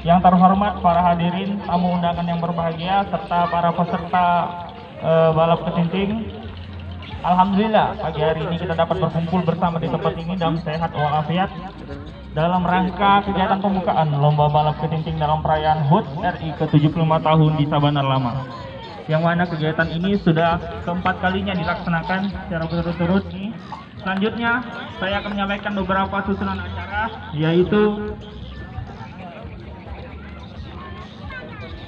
Yang terhormat para hadirin, tamu undangan yang berbahagia, serta para peserta eh, balap ketinting. Alhamdulillah, pagi hari ini kita dapat berkumpul bersama di tempat ini dalam sehat walafiat dalam rangka kegiatan pembukaan Lomba Balap Ketinting dalam perayaan HUT RI ke-75 tahun di Sabanar Lama. Yang mana kegiatan ini sudah keempat kalinya dilaksanakan secara berturut-turut. Selanjutnya, saya akan menyampaikan beberapa susunan acara, yaitu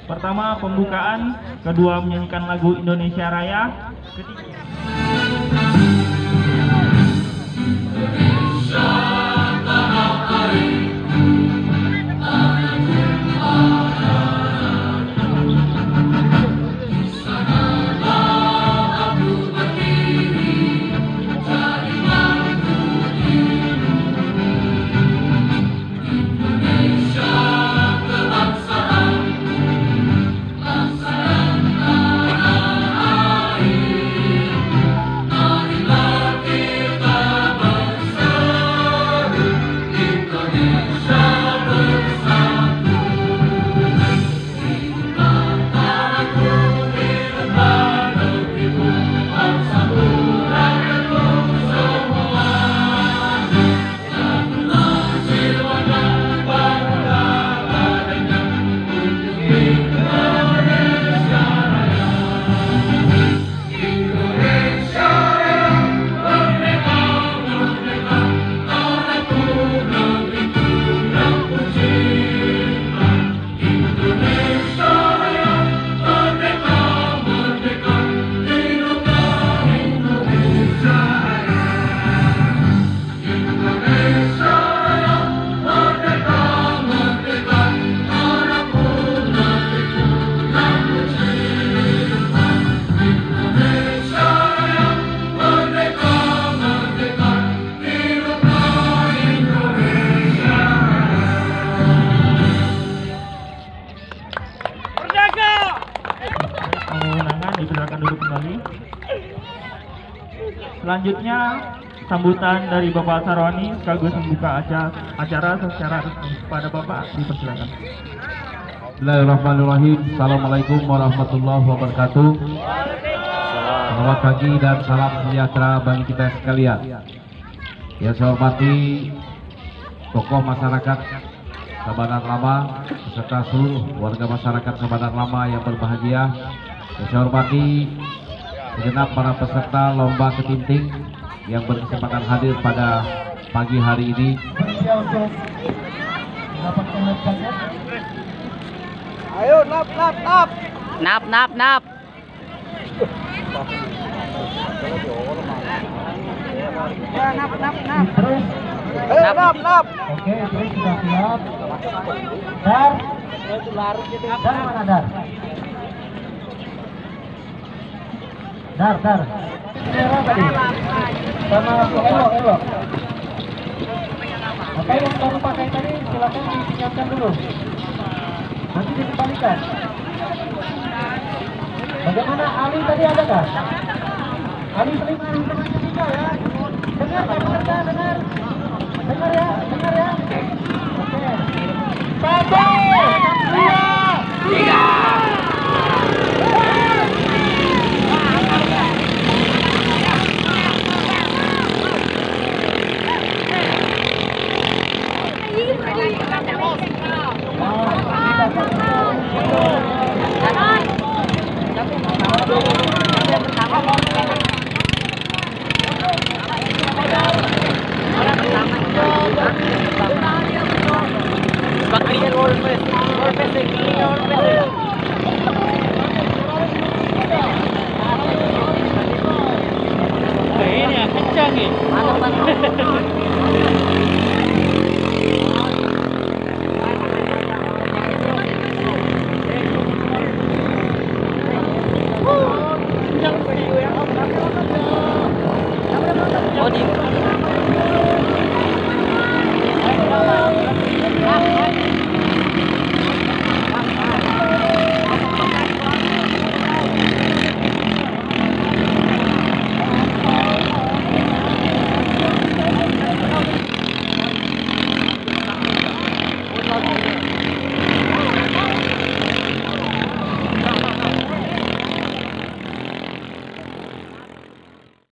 Pertama pembukaan, kedua menyanyikan lagu Indonesia Raya, ketiga Selanjutnya sambutan dari Bapak Sarwani sekaligus membuka acara, acara secara resmi. Pada Bapak dipersilakan. Bismillahirrahmanirrahim. Assalamualaikum warahmatullahi wabarakatuh. Selamat pagi dan salam sejahtera bagi kita sekalian. Yang saya hormati tokoh masyarakat Sabanan Lama beserta seluruh warga masyarakat Sabanan Lama yang berbahagia. Yang saya hormati segenap para peserta lomba ketinting yang berkesempatan hadir pada pagi hari ini. Ayo nap nap nap. Nap, nap, nap. Nap nap nap. Ayo nap nap. Oke, terus sudah siap. Dar. Dar mana dar? Dar, dar. Sama elok, elok. Oke, yang baru pakai tadi silakan disiapkan dulu. Nanti dikembalikan. Bagaimana Ali tadi ada nggak? Ali terima teman ketiga ya. Dengar Pak. Dengar ya, dengar ya. Oke. Satu, dua, tiga. Ini yang kencang nih. Oh, di...